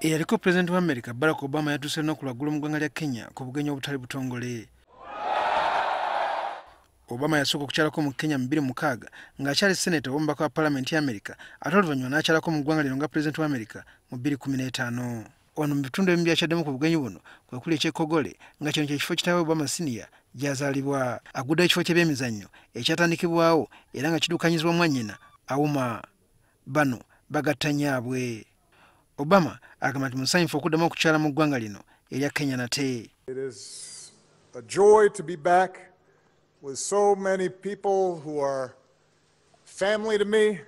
eyaliko pulezidenti wa america barack obama yatuuse lunaku lwaggulu mu ggwanga lya kenya ku bugenyi obutali butongole. Obama yasooka okukyalako mu kenya mu 26 ng'akyali seneta ow'omubaka wa palamenti ya america ate oluvannyuma n'akyalako mu ggwanga lino nga pulezidenti wa america mu 2015 wano mu bitundu ebimu byakyaddemu ku bugenyi buno kwe kuli ekyekogole nga kino kyekifo kitaawe obama siniya gy'azaalibwa. Aguddawo ekifo ky'ebyemizannyo ekyatandikibwawo era nga kiddukanyizibwa mwannyina awuma bano bagatta nyaabwe obama agamba nti musanyufu okuddamu okukyala mu ggwanga lino erya kenya nate It is a joy to be back with so many people who are family to me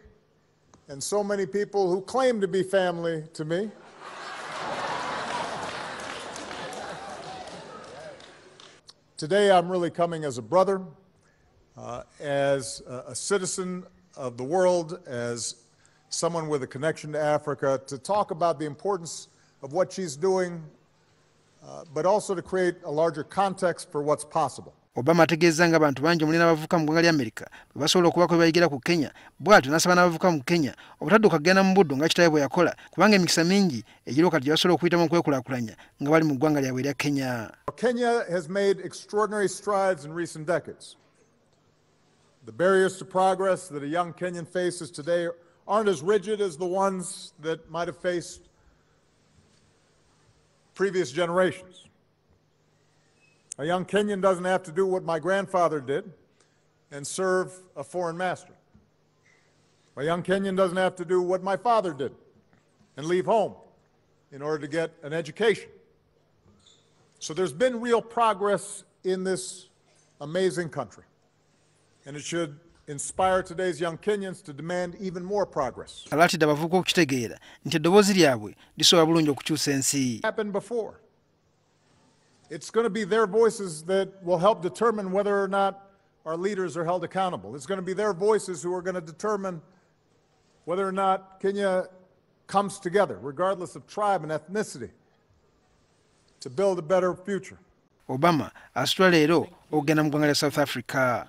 and so many people who claim to be family to me. Today, I'm really coming as a brother, uh, as a, a citizen of the world, as someone with a connection to Africa, to talk about the importance of what she's doing uh, but also to create a larger context for what's possible. obama ategeeza nga abantu bangi omuli n'abavubuka mu ggwanga lya amerika bwe basobola okubaako bye bayigira ku kenya bw'atyo n'asaba n'abavubuka mu kenya obutadduka kugenda mu buddo nga kitaawe bwe yakola kubanga emikisa mingi egiriwo kati gye basobola okuyitamu okwekulaakulanya nga bali mu ggwanga lyabwe erya kenya Kenya has made extraordinary strides in recent decades. The barriers to progress that a young Kenyan faces today aren't as rigid as the ones that might have faced previous generations. A young Kenyan doesn't have to do what my grandfather did and serve a foreign master. A young Kenyan doesn't have to do what my father did and leave home in order to get an education. So there's been real progress in this amazing country. And it should inspire today's young Kenyans to demand even more progress. alaatidde abavubuka okukitegeera nti eddoboozi lyabwe lisobola bulungi okukyusa ensi Happened before. It's going to be their voices that will help determine whether or not our leaders are held accountable. It's going to be their voices who are going to determine whether or not Kenya comes together, regardless of tribe and ethnicity, to build a better future. obama asitula leero okugenda mu ggwanga lya south africa